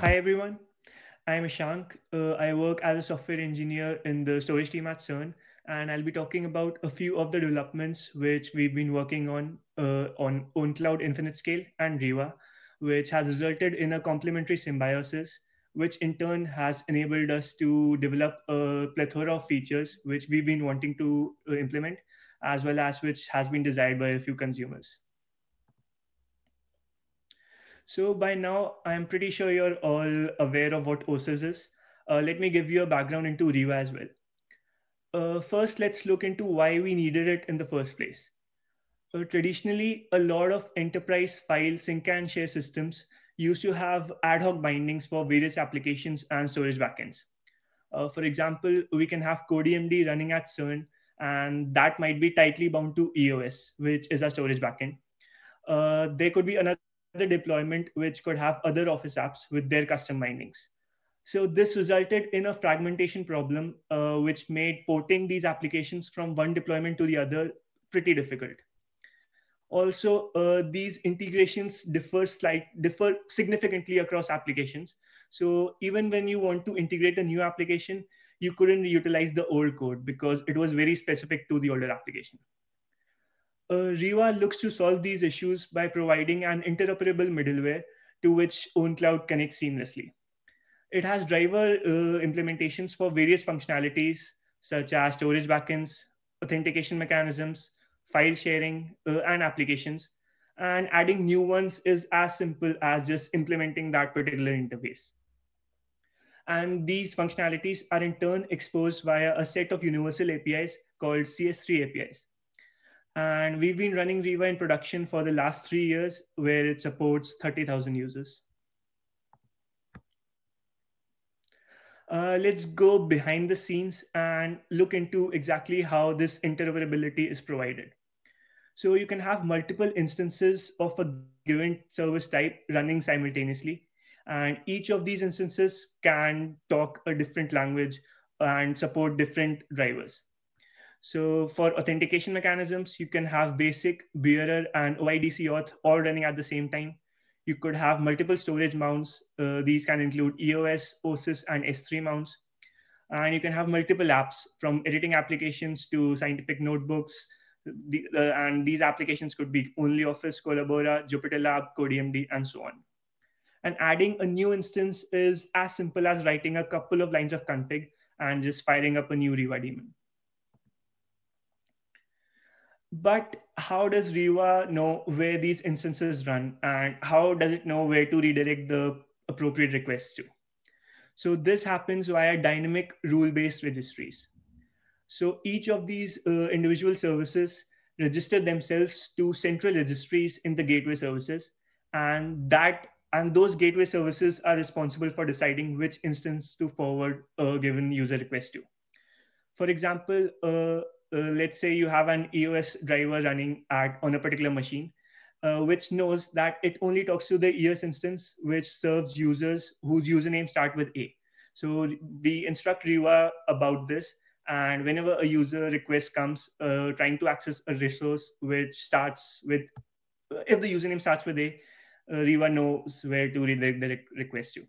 Hi, everyone. I'm Ishank. Uh, I work as a software engineer in the storage team at CERN, and I'll be talking about a few of the developments which we've been working on uh, on OwnCloud Infinite Scale and Reva, which has resulted in a complementary symbiosis, which in turn has enabled us to develop a plethora of features which we've been wanting to uh, implement, as well as which has been desired by a few consumers. So by now, I'm pretty sure you're all aware of what oCIS is. Uh, let me give you a background into Reva as well. Uh, first, let's look into why we needed it in the first place. Uh, traditionally, a lot of enterprise file sync and share systems used to have ad hoc bindings for various applications and storage backends. Uh, for example, we can have CodiMD running at CERN, and that might be tightly bound to EOS, which is our storage backend. Uh, there could be another the deployment which could have other office apps with their custom bindings. So this resulted in a fragmentation problem, uh, which made porting these applications from one deployment to the other pretty difficult. Also, uh, these integrations differ slight differ significantly across applications. So even when you want to integrate a new application, you couldn't utilize the old code because it was very specific to the older application uh, Reva looks to solve these issues by providing an interoperable middleware to which OwnCloud connects seamlessly. It has driver uh, implementations for various functionalities such as storage backends, authentication mechanisms, file sharing, uh, and applications. And adding new ones is as simple as just implementing that particular interface. And these functionalities are in turn exposed via a set of universal APIs called CS3 APIs. And we've been running Reva in production for the last three years, where it supports 30,000 users. Uh, let's go behind the scenes and look into exactly how this interoperability is provided. So you can have multiple instances of a given service type running simultaneously. And each of these instances can talk a different language and support different drivers. So for authentication mechanisms, you can have basic, bearer, and OIDC auth all running at the same time. You could have multiple storage mounts. Uh, these can include EOS, oCIS, and S3 mounts. And you can have multiple apps from editing applications to scientific notebooks. The, uh, and these applications could be OnlyOffice, Collabora, Jupyter Lab, CodiMD, and so on. And adding a new instance is as simple as writing a couple of lines of config and just firing up a new Reva daemon. But how does Reva know where these instances run and how does it know where to redirect the appropriate requests to? So this happens via dynamic rule-based registries. So each of these uh, individual services register themselves to central registries in the gateway services and that and those gateway services are responsible for deciding which instance to forward a given user request to. For example, uh, uh, let's say you have an EOS driver running at on a particular machine, uh, which knows that it only talks to the EOS instance, which serves users whose username start with A. So we instruct Reva about this. And whenever a user request comes uh, trying to access a resource which starts with, if the username starts with A, uh, Reva knows where to redirect the request to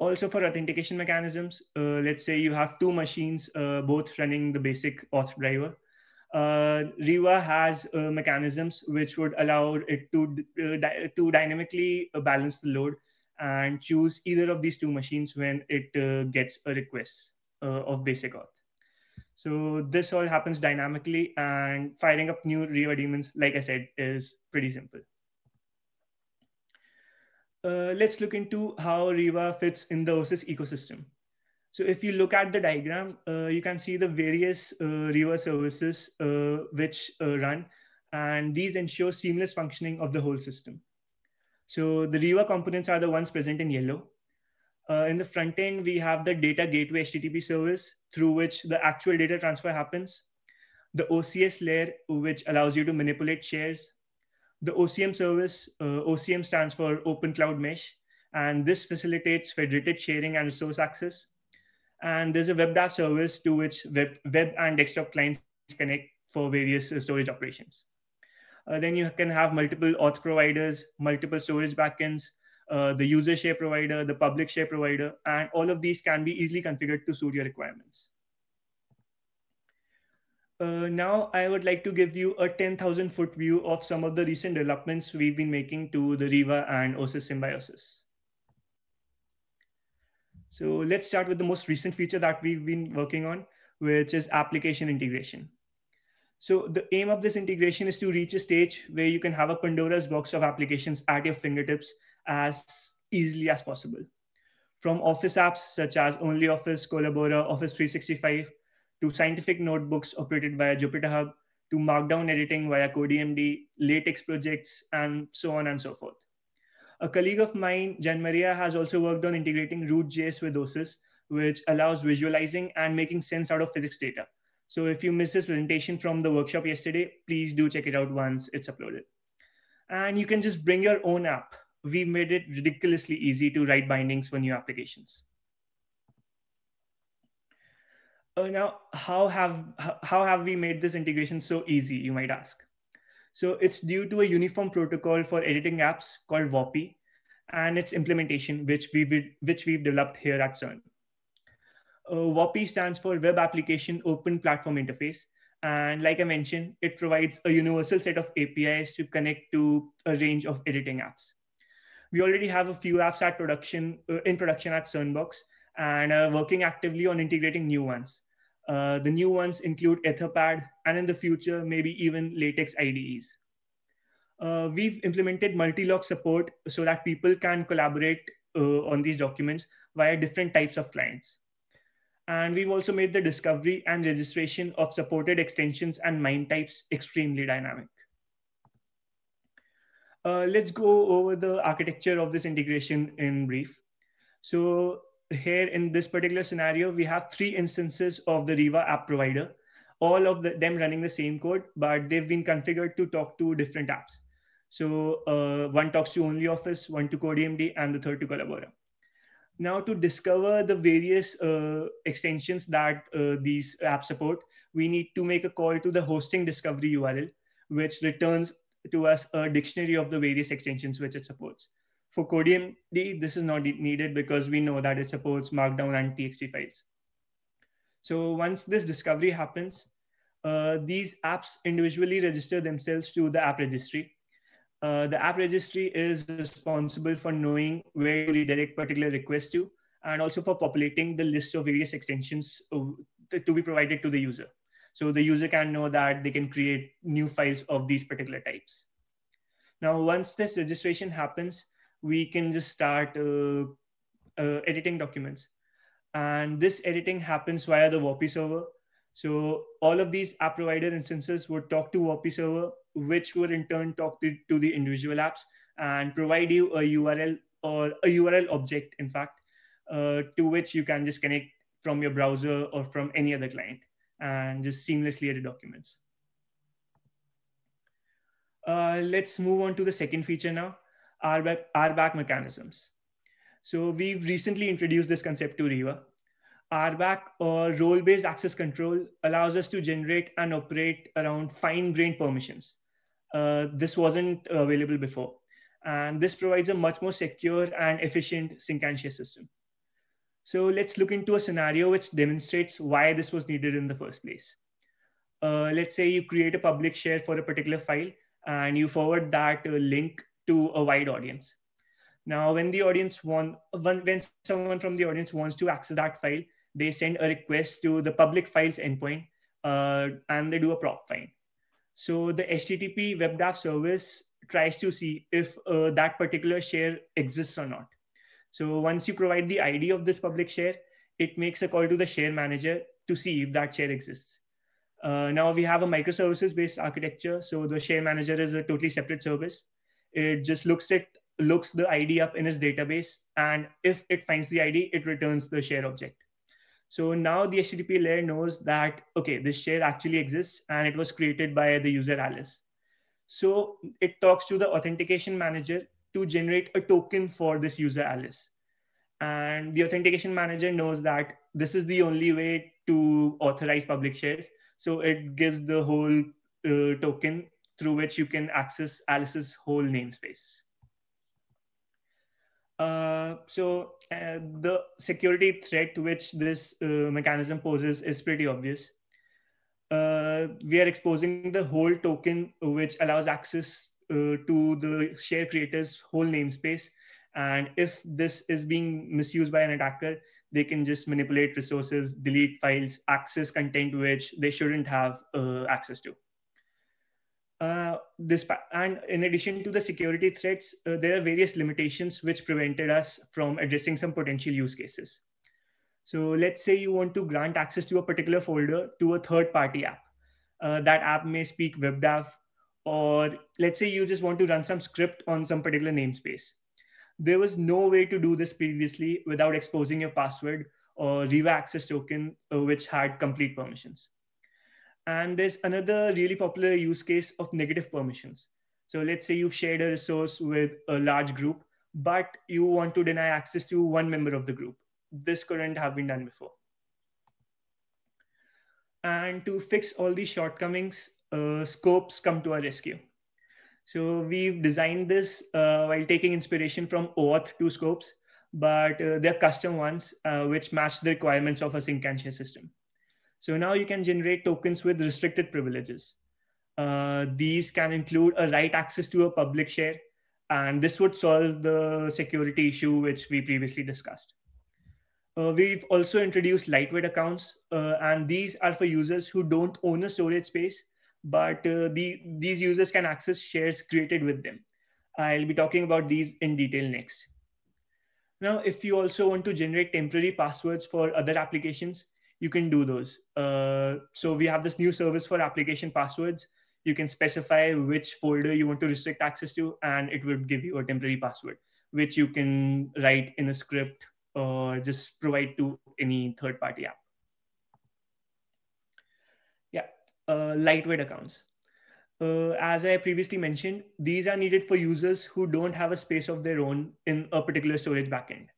also for authentication mechanisms, uh, let's say you have two machines, uh, both running the basic auth driver. Uh, Reva has uh, mechanisms which would allow it to, uh, di to dynamically uh, balance the load and choose either of these two machines when it gets a request of basic auth. So this all happens dynamically and firing up new Reva daemons, like I said, is pretty simple uh, let's look into how Reva fits in the oCIS ecosystem. So if you look at the diagram, uh, you can see the various uh, Reva services uh, which uh, run, and these ensure seamless functioning of the whole system. So the Reva components are the ones present in yellow. Uh, in the front end, we have the data gateway HTTP service through which the actual data transfer happens. The OCS layer, which allows you to manipulate shares the OCM service, uh, OCM stands for Open Cloud Mesh, and this facilitates federated sharing and resource access. And there's a web dash service to which web, web and desktop clients connect for various uh, storage operations. Uh, then you can have multiple auth providers, multiple storage backends, uh, the user share provider, the public share provider, and all of these can be easily configured to suit your requirements. Uh, now I would like to give you a 10,000 foot view of some of the recent developments we've been making to the Reva and oCIS symbiosis. So let's start with the most recent feature that we've been working on, which is application integration. So the aim of this integration is to reach a stage where you can have a Pandora's box of applications at your fingertips as easily as possible. From office apps such as OnlyOffice, Collabora, Office 365, to scientific notebooks operated via Jupyter Hub, to Markdown editing via CodiMD, LaTeX projects, and so on and so forth. A colleague of mine, Jan Maria, has also worked on integrating Root.js with oCIS, which allows visualizing and making sense out of physics data. So if you missed this presentation from the workshop yesterday, please do check it out once it's uploaded. And you can just bring your own app. We made it ridiculously easy to write bindings for new applications. Uh, now, how have how have we made this integration so easy? You might ask. So it's due to a uniform protocol for editing apps called WOPI and its implementation, which we which we've developed here at CERN. Uh, WOPI stands for Web Application Open Platform Interface, and like I mentioned, it provides a universal set of APIs to connect to a range of editing apps. We already have a few apps at production uh, in production at CERNBOX, and are working actively on integrating new ones. Uh, the new ones include Etherpad, and in the future, maybe even LaTeX IDEs. Uh, we've implemented multi-log support so that people can collaborate uh, on these documents via different types of clients. And we've also made the discovery and registration of supported extensions and MIME types extremely dynamic. Uh, let's go over the architecture of this integration in brief. So here in this particular scenario, we have three instances of the Reva app provider, all of the, them running the same code, but they've been configured to talk to different apps. So uh, one talks to OnlyOffice, one to CodiMD, and the third to Collabora. Now, to discover the various uh, extensions that uh, these apps support, we need to make a call to the hosting discovery URL, which returns to us a dictionary of the various extensions which it supports. For CodiMD, this is not needed because we know that it supports Markdown and TXT files. So once this discovery happens, uh, these apps individually register themselves to the app registry. Uh, the app registry is responsible for knowing where to redirect particular requests to, and also for populating the list of various extensions to be provided to the user. So the user can know that they can create new files of these particular types. Now, once this registration happens, we can just start uh, uh, editing documents. And this editing happens via the WOPI server. So all of these app provider instances would talk to WOPI server, which would in turn talk to, to the individual apps and provide you a URL or a URL object, in fact, uh, to which you can just connect from your browser or from any other client and just seamlessly edit documents. Uh, let's move on to the second feature now, RBAC, RBAC mechanisms. So we've recently introduced this concept to Reva. RBAC or role-based access control allows us to generate and operate around fine-grained permissions. Uh, this wasn't available before. And this provides a much more secure and efficient sync and share system. So let's look into a scenario which demonstrates why this was needed in the first place. Uh, let's say you create a public share for a particular file and you forward that uh, link to a wide audience. Now, when the audience want, when, someone from the audience wants to access that file, they send a request to the public files endpoint uh, and they do a prop find. So the HTTP WebDAV service tries to see if uh, that particular share exists or not. So once you provide the ID of this public share, it makes a call to the share manager to see if that share exists. Uh, now we have a microservices based architecture. So the share manager is a totally separate service. It just looks at looks the ID up in its database, and if it finds the ID, it returns the share object. So now the HTTP layer knows that okay, this share actually exists and it was created by the user Alice. So it talks to the authentication manager to generate a token for this user Alice. And the authentication manager knows that this is the only way to authorize public shares. So it gives the whole uh, token through which you can access Alice's whole namespace. Uh, so uh, the security threat which this uh, mechanism poses is pretty obvious. Uh, we are exposing the whole token which allows access uh, to the share creator's whole namespace. And if this is being misused by an attacker, they can just manipulate resources, delete files, access content which they shouldn't have uh, access to. Uh, this and in addition to the security threats, uh, there are various limitations which prevented us from addressing some potential use cases. So let's say you want to grant access to a particular folder to a third-party app. Uh, that app may speak WebDAV, or let's say you just want to run some script on some particular namespace. There was no way to do this previously without exposing your password or Reva access token, uh, which had complete permissions. And there's another really popular use case of negative permissions. So let's say you've shared a resource with a large group, but you want to deny access to one member of the group. This couldn't have been done before. And to fix all these shortcomings, uh, scopes come to our rescue. So we've designed this uh, while taking inspiration from OAuth 2 scopes, but uh, they're custom ones uh, which match the requirements of a sync and share system. So now you can generate tokens with restricted privileges. Uh, these can include a right access to a public share, and this would solve the security issue which we previously discussed. Uh, we've also introduced lightweight accounts, uh, and these are for users who don't own a storage space, but uh, the, these users can access shares created with them. I'll be talking about these in detail next. Now, if you also want to generate temporary passwords for other applications, you can do those. Uh, so we have this new service for application passwords. You can specify which folder you want to restrict access to, and it will give you a temporary password, which you can write in a script or just provide to any third party app. Yeah, uh, lightweight accounts. Uh, as I previously mentioned, these are needed for users who don't have a space of their own in a particular storage backend.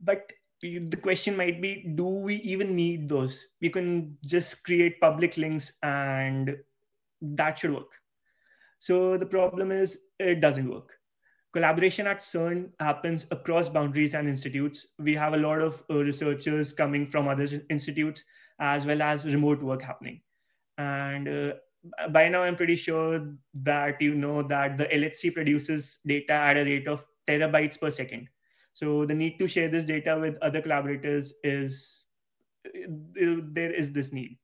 But the question might be do we even need those? We can just create public links and that should work. So the problem is it doesn't work. Collaboration at cern happens across boundaries and institutes. We have a lot of uh, researchers coming from other institutes as well as remote work happening. And uh, by now i'm pretty sure that you know that the lhc produces data at a rate of terabytes per second so the need to share this data with other collaborators is there is this need.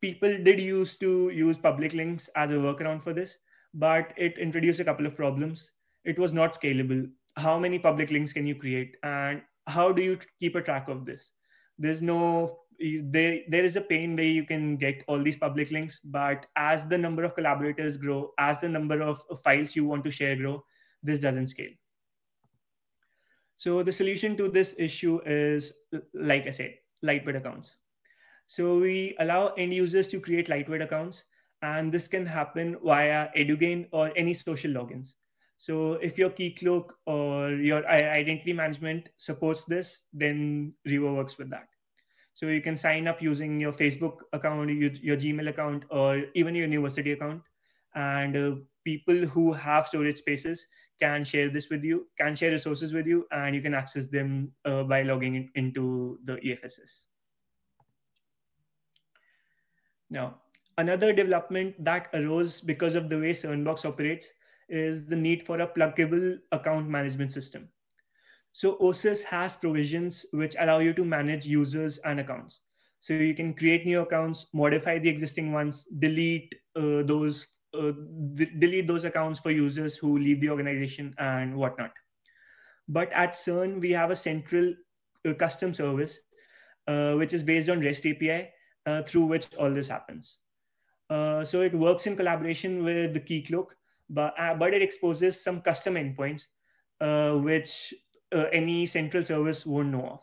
People did used to use public links as a workaround for this, but it introduced a couple of problems. It was not scalable. How many public links can you create, and how do you keep a track of this? There's no there, there is a pain where you can get all these public links, but as the number of collaborators grow, as the number of files you want to share grow, this doesn't scale. So the solution to this issue is, like I said, lightweight accounts. So we allow end users to create lightweight accounts, and this can happen via Edugain or any social logins. So if your Keycloak or your identity management supports this, then Reva works with that. So you can sign up using your Facebook account, your, Gmail account, or even your university account. And uh, people who have storage spaces can share this with you, can share resources with you, and you can access them uh, by logging in, into the EFSS. Now, another development that arose because of the way Cernbox operates is the need for a pluggable account management system. So oCIS has provisions which allow you to manage users and accounts. So you can create new accounts, modify the existing ones, delete uh, those uh, delete those accounts for users who leave the organization and whatnot. But at CERN, we have a central uh, custom service, uh, which is based on REST API, uh, through which all this happens. Uh, so it works in collaboration with the Keycloak, but, but it exposes some custom endpoints, which any central service won't know of.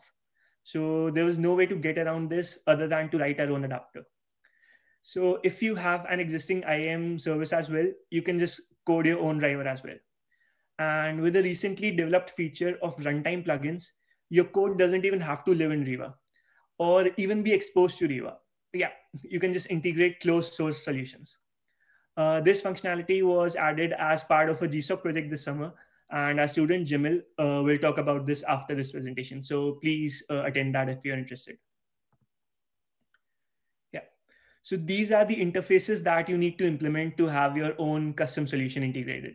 So there was no way to get around this other than to write our own adapter. So if you have an existing IAM service as well, you can just code your own driver as well. And with the recently developed feature of runtime plugins, your code doesn't even have to live in Reva or even be exposed to Reva. Yeah, you can just integrate closed source solutions. Uh, this functionality was added as part of a GSOC project this summer, And our student Jamil uh, will talk about this after this presentation. So please uh, attend that if you're interested. So these are the interfaces that you need to implement to have your own custom solution integrated.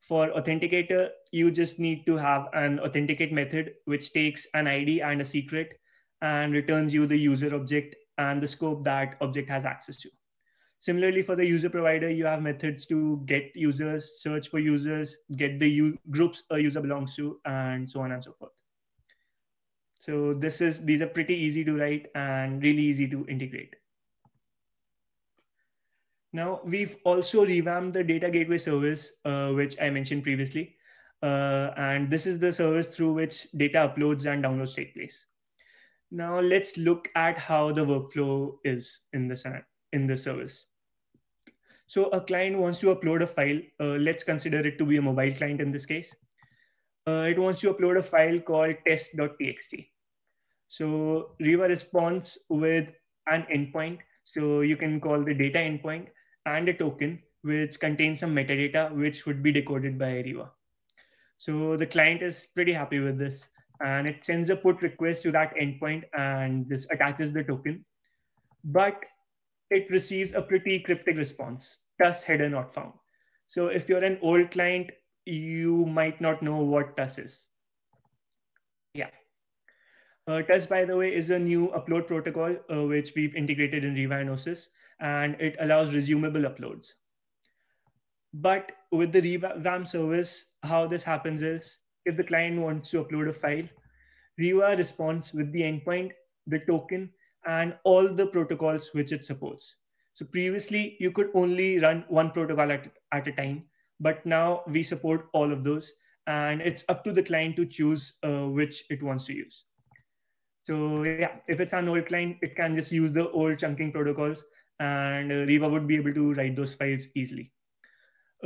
For Authenticator, you just need to have an authenticate method, which takes an ID and a secret and returns you the user object and the scope that object has access to. Similarly, for the user provider, you have methods to get users, search for users, get the groups a user belongs to, and so on and so forth. So this is these are pretty easy to write and really easy to integrate. Now we've also revamped the data gateway service, uh, which I mentioned previously. Uh, and this is the service through which data uploads and downloads take place. Now let's look at how the workflow is in this in the service. So a client wants to upload a file. Uh, let's consider it to be a mobile client in this case. Uh, it wants to upload a file called test.txt. So Reva responds with an endpoint. So you can call the data endpoint and a token which contains some metadata which would be decoded by Reva. So the client is pretty happy with this and it sends a put request to that endpoint and this attaches the token. But it receives a pretty cryptic response TUS header not found. So if you're an old client, you might not know what TUS is. Yeah. Uh, TUS, by the way, is a new upload protocol uh, which we've integrated in Reva and and it allows resumable uploads. But with the Reva service, how this happens is if the client wants to upload a file, Reva responds with the endpoint, the token, and all the protocols which it supports. So previously you could only run one protocol at, at a time, but now we support all of those and it's up to the client to choose uh, which it wants to use. So yeah, if it's an old client, it can just use the old chunking protocols and uh, Reva would be able to write those files easily.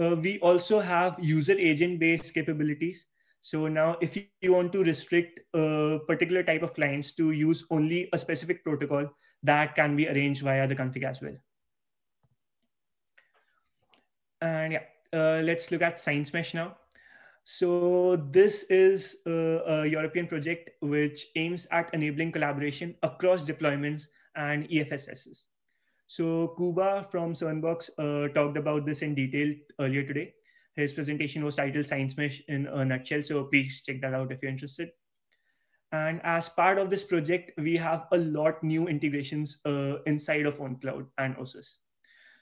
Uh, we also have user agent based capabilities. So now if you want to restrict a particular type of clients to use only a specific protocol, that can be arranged via the config as well. And yeah, uh, let's look at Science Mesh now. So this is a, a, European project which aims at enabling collaboration across deployments and EFSSs. So Kuba from CERNBOX uh, talked about this in detail earlier today. His presentation was titled Science Mesh in a nutshell. So please check that out if you're interested. And as part of this project, we have a lot new integrations uh, inside of ownCloud and oCIS.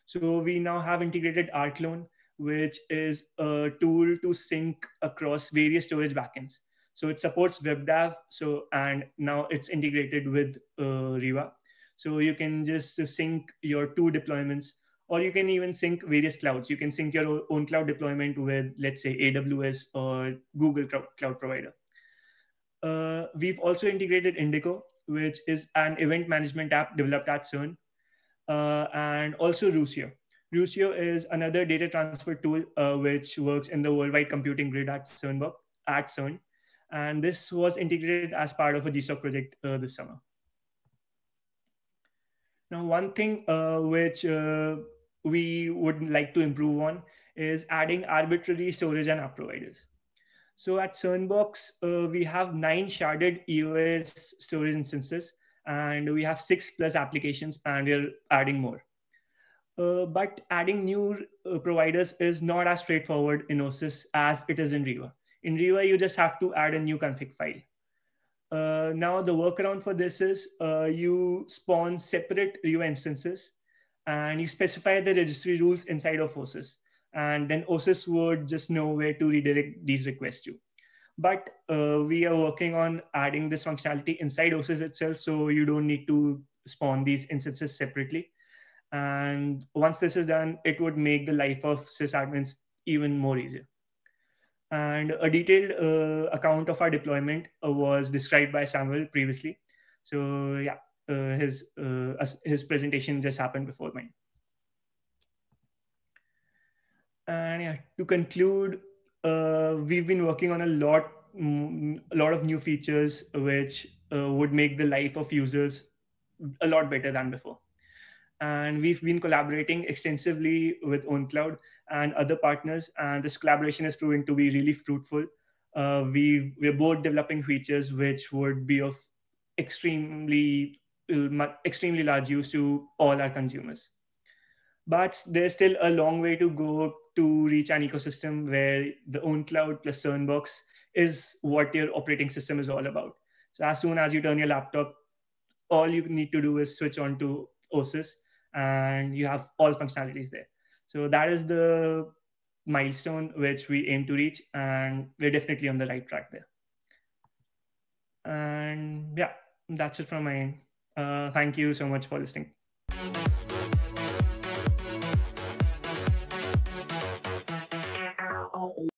So we now have integrated rclone, which is a tool to sync across various storage backends. So it supports WebDAV. So and now it's integrated with uh, Reva. So you can just sync your two deployments, or you can even sync various clouds. You can sync your own cloud deployment with, let's say, AWS or Google Cloud Provider. Uh, we've also integrated Indico, which is an event management app developed at CERN uh, and also Rucio. Rucio is another data transfer tool uh, which works in the worldwide computing grid at CERN, at CERN. And this was integrated as part of a GSOC project uh, this summer. Now, one thing uh, which uh, we would like to improve on is adding arbitrary storage and app providers. So at CERNBOX, uh, we have nine sharded EOS storage instances and we have six plus applications and we're adding more. Uh, but adding new uh, providers is not as straightforward in oCIS as it is in Reva. In Reva, you just have to add a new config file. Uh, now, the workaround for this is uh, you spawn separate Reva instances and you specify the registry rules inside of oCIS. And then oCIS would just know where to redirect these requests to but uh, we are working on adding this functionality inside oCIS itself, so you don't need to spawn these instances separately. And once this is done, it would make the life of sysadmins even more easier. And a detailed uh, account of our deployment uh, was described by Samuel previously. So yeah, uh, his uh, his presentation just happened before mine. And yeah, to conclude, we've been working on a lot, a lot of new features which uh, would make the life of users a lot better than before. and we've been collaborating extensively with OwnCloud and other partners, and this collaboration is proving to be really fruitful. Uh, we we're both developing features which would be of extremely extremely large use to all our consumers. But there's still a long way to go to reach an ecosystem where the ownCloud plus Cernbox is what your operating system is all about. So as soon as you turn your laptop, all you need to do is switch on to oCIS and you have all functionalities there. So that is the milestone which we aim to reach and we're definitely on the right track there. And yeah, that's it from my end. Uh, thank you so much for listening.